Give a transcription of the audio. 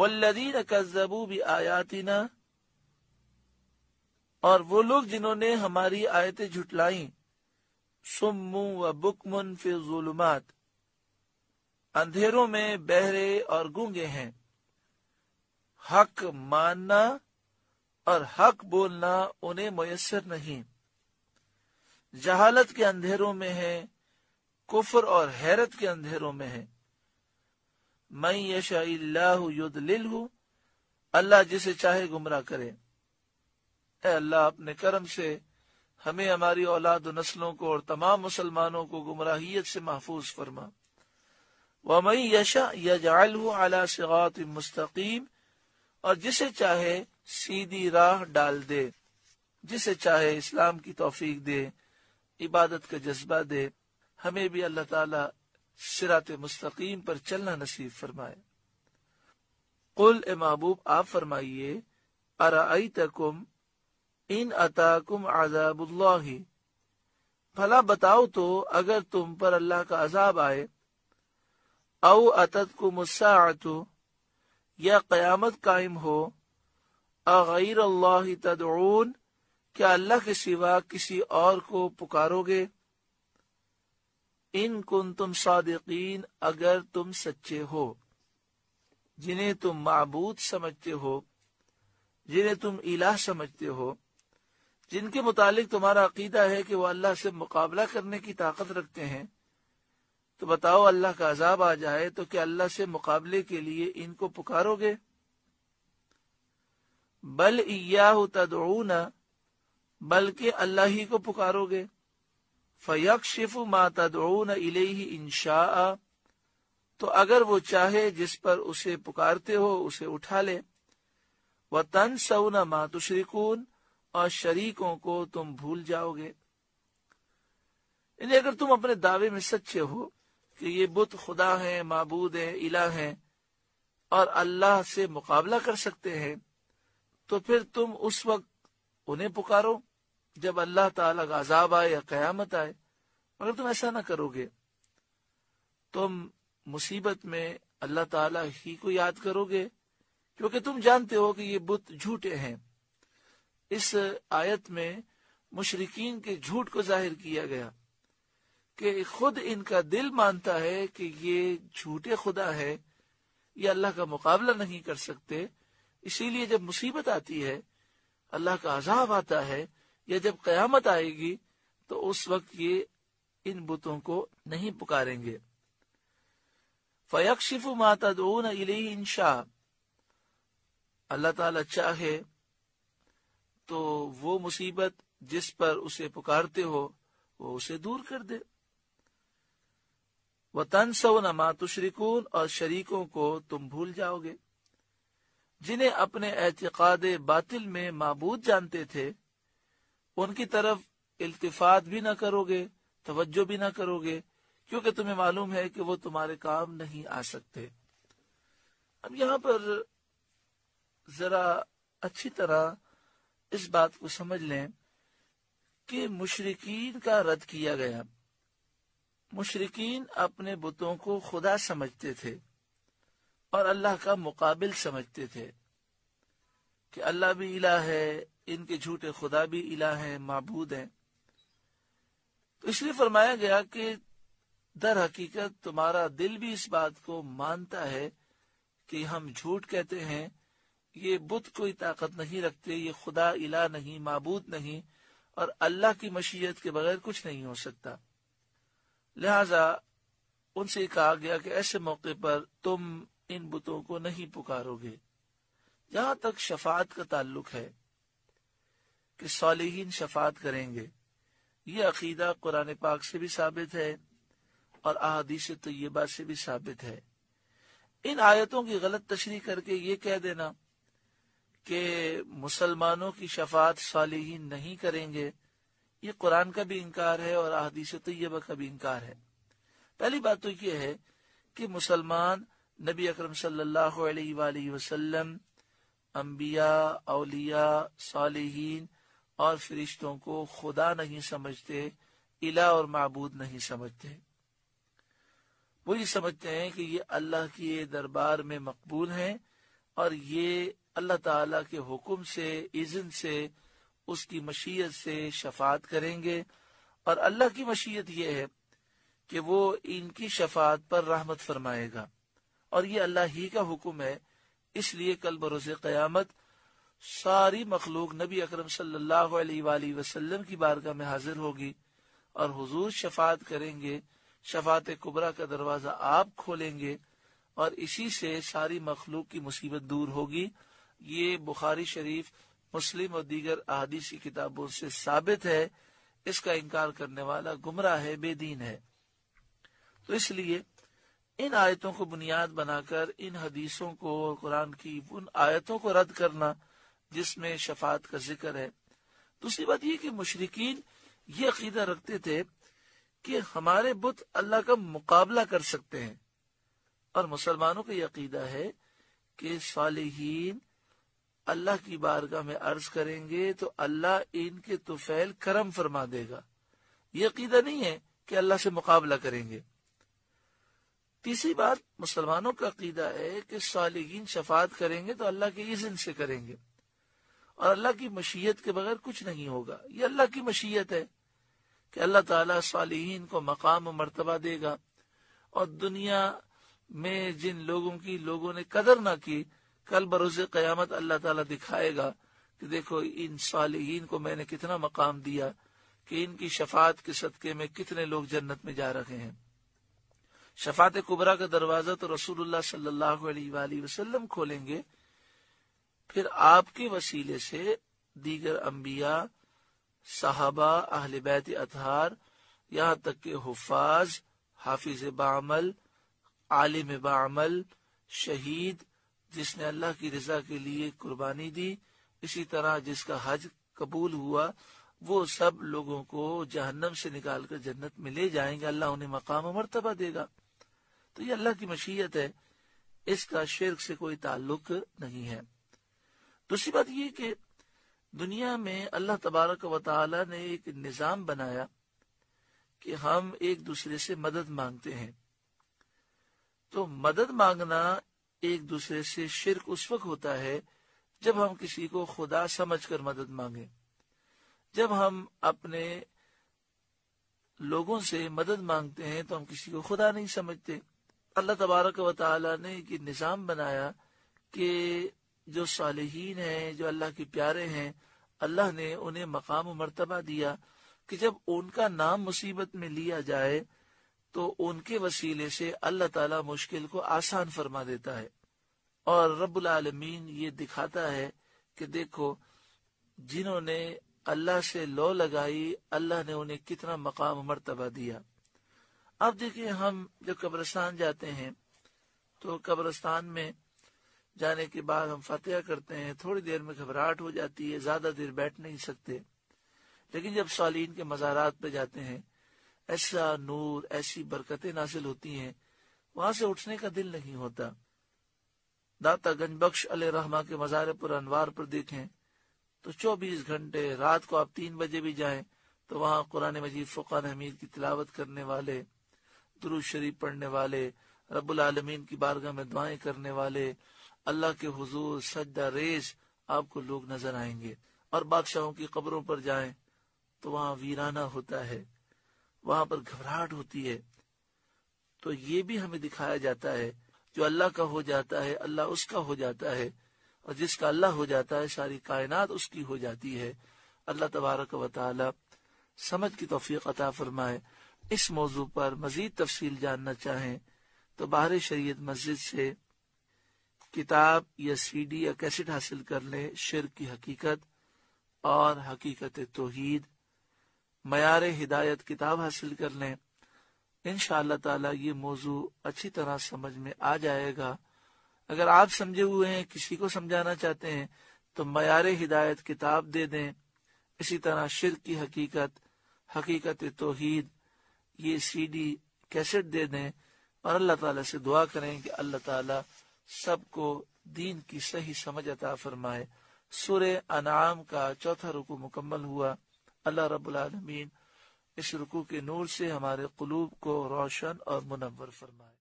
वल्लदीन कज्जबू भी आयातिना और वो लोग जिन्होंने हमारी आयतें झुटलाई, सुम्मु व बुकमुन फिर अंधेरों में बहरे और गूँगे हैं। हक मानना और हक बोलना उन्हें मुयसर नहीं। जहालत के अंधेरों में है, कुफर और हैरत के अंधेरों में है। मैं यशा युदलिल अल्लाह जिसे चाहे गुमराह करे। अल्लाह, अपने कर्म से हमें हमारी औलाद नस्लों को और तमाम मुसलमानों को गुमराहियत से महफूज फरमा। व मई यशा यजाल अला सिगात मुस्तकीम, और जिसे चाहे सीधी राह डाल दे, जिसे चाहे इस्लाम की तोफीक दे, इबादत का जज्बा दे। हमें भी अल्लाह ताला सिरात मुस्तकीम पर चलना नसीब फरमाए। कुल ए महबूब, आप फरमाइए अराई तकुम इन अताकुम आजाबुल्लाही भला बताओ तो अगर तुम पर अल्लाह का अजाब आए, औ अतत को मुस्सातु या कयामत कायम हो अगैर अल्लाह तदऊन, क्या अल्लाह के सिवा किसी और को पुकारोगे? इन कुन तुम सादिकीन अगर तुम सच्चे हो, जिन्हें तुम मबूद समझते हो, जिन्हें तुम इलाह समझते हो, जिनके मुतालिक तुम्हारा अकीदा है कि वो अल्लाह से मुकाबला करने की ताकत रखते हैं तो बताओ अल्लाह का अजाब आ जाए तो क्या अल्लाह से मुकाबले के लिए इनको पुकारोगे? बल इयाहु तदऊना, बल्कि अल्लाह ही को पुकारोगे। फयकशिफ मा तदऊन इलेही इंशा तो अगर वो चाहे जिस पर उसे पुकारते हो, उसे उठा ले। व तन सऊना मा तुशरिकून, और शरीकों को तुम भूल जाओगे। अगर तुम अपने दावे में सच्चे हो कि ये बुत खुदा है, मबूद है, इला है, और अल्लाह से मुकाबला कर सकते हैं तो फिर तुम उस वक्त उन्हें पुकारो। जब अल्लाह ताला का अजाब आए या कयामत आए, मगर तुम ऐसा ना करोगे। तुम मुसीबत में अल्लाह ताला ही को याद करोगे, क्योंकि तुम जानते हो कि ये बुत झूठे हैं। इस आयत में मुशरकिन के झूठ को ज़ाहिर किया गया कि खुद इनका दिल मानता है कि ये झूठे खुदा है, ये अल्लाह का मुकाबला नहीं कर सकते। इसीलिए जब मुसीबत आती है, अल्लाह का अजाब आता है या जब कयामत आएगी तो उस वक्त ये इन बुतों को नहीं पुकारेंगे। फयकशिफ माता न इंशा अल्लाह ताला चाहे तो वो मुसीबत जिस पर उसे पुकारते हो, वो उसे दूर कर दे। व तनसो न मातुशरिकून और शरीकों को तुम भूल जाओगे। जिन्हें अपने एतकाद बातिल में मबूद जानते थे उनकी तरफ़ इल्तिफात भी ना करोगे, तवज्जो भी न करोगे, क्योंकि तुम्हें मालूम है कि वो तुम्हारे काम नहीं आ सकते। अब यहाँ पर जरा अच्छी तरह इस बात को समझ लें कि मुशरकिन का रद्द किया गया। मुशरकिन अपने बुतों को खुदा समझते थे और अल्लाह का मुकाबिल समझते थे कि अल्लाह भी इला है इनके झूठे खुदा भी इला है, मबूद है। तो इसलिए फरमाया गया कि दर हकीकत तुम्हारा दिल भी इस बात को मानता है कि हम झूठ कहते हैं, ये बुत कोई ताकत नहीं रखते, ये खुदा इला नहीं, मबूद नहीं, और अल्लाह की मशीयत के बगैर कुछ नहीं हो सकता। लिहाजा उनसे कहा गया कि ऐसे मौके पर तुम इन बुतों को नहीं पुकारोगे। जहाँ तक शफात का ताल्लुक है कि सालिहीन शफात करेंगे। ये अकीदा कुरान पाक से भी साबित है और अहादीस तयबा से भी साबित है। इन आयतों की गलत तशरी करके ये कह देना कि मुसलमानों की शफात सालिहीन नहीं करेंगे। ये कुरान का भी इनकार है और अहदीस तयबा का भी इनकार है। पहली बात तो ये है कि मुसलमान नबी अकरम सल्लल्लाहु अलैहि वसल्लम अम्बिया अलिया सालिहीन और फरिश्तों को खुदा नहीं समझते, इला और मबूद नहीं समझते। वो ये समझते हैं कि ये अल्लाह के दरबार में मकबूल हैं और ये अल्लाह ताला के हुक्म से, इज़न से, उसकी मशीयत से शफात करेंगे। और अल्लाह की मशीयत ये है कि वो इनकी शफात पर रहमत फरमाएगा। और ये अल्लाह ही का हुक्म है, इसलिए कल बरोज क़यामत सारी मखलूक नबी अकरम सल्लल्लाहु की बारगाह में हाजिर होगी और हुजूर शफात करेंगे। शफात कुबरा का दरवाज़ा आप खोलेंगे और इसी से सारी मखलूक की मुसीबत दूर होगी। ये बुखारी शरीफ, मुस्लिम और दीगर अहादीसी किताबों से साबित है। इसका इनकार करने वाला गुमराह है, बेदीन है। तो इसलिए इन आयतों को बुनियाद बनाकर इन हदीसों को कुरान की उन आयतों को रद्द करना जिसमें शफात का ज़िक्र है। दूसरी बात यह कि मुशरकिन ये अकीदा रखते थे कि हमारे बुत अल्लाह का मुकाबला कर सकते हैं। और मुसलमानों का यह अकीदा है कि सालिहीन अल्लाह की बारगाह में अर्ज़ करेंगे तो अल्लाह इनके तुफैल करम फरमा देगा। ये अकीदा नहीं है कि अल्लाह से मुकाबला करेंगे। तीसरी बात, मुसलमानों का अकीदा है कि सालिहीन शफात करेंगे तो अल्लाह के इज़न से करेंगे। और अल्लाह की मशीयत के बगैर कुछ नहीं होगा। ये अल्लाह की मशीयत है कि अल्लाह ताला सालिहीन को मकाम मर्तबा देगा और दुनिया में जिन लोगों की लोगों ने कदर ना की, कल बरोज कयामत अल्लाह ताला दिखाएगा कि देखो इन सालिहीन को मैंने कितना मकाम दिया कि इनकी शफात के सदके में कितने लोग जन्नत में जा रहे हैं। शफात कुबरा का दरवाज़ा तो रसूलुल्लाह सल्लल्लाहु अलैहि खोलेंगे। फिर आपके वसीले से दीगर अम्बिया साहबा, अहल बैत अतहार, यहाँ तक के हफाज, हाफिज बामल, आलिम बामल, शहीद, जिसने अल्लाह की रजा के लिए कुर्बानी दी, इसी तरह जिसका हज कबूल हुआ, वो सब लोगों को जहन्नम से निकालकर जन्नत में ले जाएँगे। अल्लाह उन्हें मकाम मरतबा देगा। तो ये अल्लाह की मशीयत है। इसका शिरक से कोई ताल्लुक नहीं है। दूसरी बात ये कि दुनिया में अल्लाह तबारक व ने एक निज़ाम बनाया कि हम एक दूसरे से मदद मांगते हैं। तो मदद मांगना एक दूसरे से शिरक उस वक्त होता है जब हम किसी को खुदा समझकर मदद मांगे। जब हम अपने लोगों से मदद मांगते हैं तो हम किसी को खुदा नहीं समझते। अल्लाह तबारक व ने एक निज़ाम बनाया कि जो सालहीन हैं, जो अल्लाह के प्यारे हैं, अल्लाह ने उन्हें मकाम मरतबा दिया कि जब उनका नाम मुसीबत में लिया जाए तो उनके वसीले से अल्लाह ताला मुश्किल को आसान फरमा देता है। और रब्बुल आलमीन ये दिखाता है कि देखो, जिन्होंने अल्लाह से लो लगाई, अल्लाह ने उन्हें कितना मकाम मरतबा दिया। अब देखिए, हम जब कब्रस्तान जाते हैं तो कब्रस्तान में जाने के बाद हम फतेह करते हैं, थोड़ी देर में घबराहट हो जाती है, ज़्यादा देर बैठ नहीं सकते। लेकिन जब सालीन के मज़ारात पे जाते हैं, ऐसा नूर, ऐसी बरकतें नासिल होती हैं, वहाँ से उठने का दिल नहीं होता। दाता गंजबख्श अल रहमा के मज़ार पर अनवार पर देखें तो 24 घंटे रात को आप तीन बजे भी जाएँ तो वहाँ कुरान मजीद फ़ुकान हमीद की तिलावत करने वाले दुरुज शरीफ पढ़ने वाले, रब्बुल आलमीन की बारगाह में दुआएँ करने वाले अल्लाह के हुजूर सज्जा रेज आपको लोग नज़र आएँगे। और बादशाहों की कब्रों पर जाएँ तो वहाँ वीराना होता है। वहाँ पर घबराहट होती है। तो ये भी हमें दिखाया जाता है, जो अल्लाह का हो जाता है, अल्लाह उसका हो जाता है। और जिसका अल्लाह हो जाता है, सारी कायनात उसकी हो जाती है। अल्लाह तबारक व ताली समझ की तोफीक अता फरमाए। इस मौजू पर मजीद तफसील जानना चाहें तो बाहर शरीयत मस्जिद से किताब या सीडी या कैसेट हासिल कर लें शिर की हकीकत और हकीकत तोहीद। मैार हिदायत किताब हासिल कर लें। इन ताला ये मौजू अच्छी तरह समझ में आ जाएगा। अगर आप समझे हुए हैं, किसी को समझाना चाहते हैं तो मैार हिदायत किताब दे दें। इसी तरह शिर की हकीकत हकीकत तोहीद, ये सीडी, कैसेट दे दें और अल्लाह ताला से दुआ करें कि अल्लाह ताला सबको दीन की सही समझ अता फरमाए। सुर अनाम का चौथा रुकू मुकम्मल हुआ। अल्लाह रबालमीन इस रुकू के नूर से हमारे कुलूब को रोशन और मुनवर फरमाए।